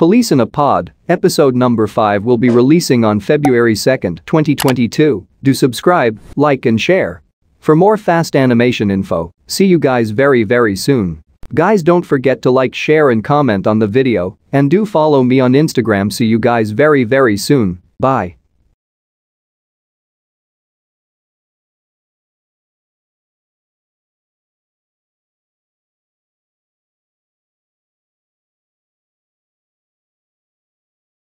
Police in a Pod, episode number 5 will be releasing on February 2, 2022. Do subscribe, like and share. For more fast animation info, see you guys very very soon. Guys don't forget to like share and comment on the video and do follow me on Instagram see you guys very very soon. Bye.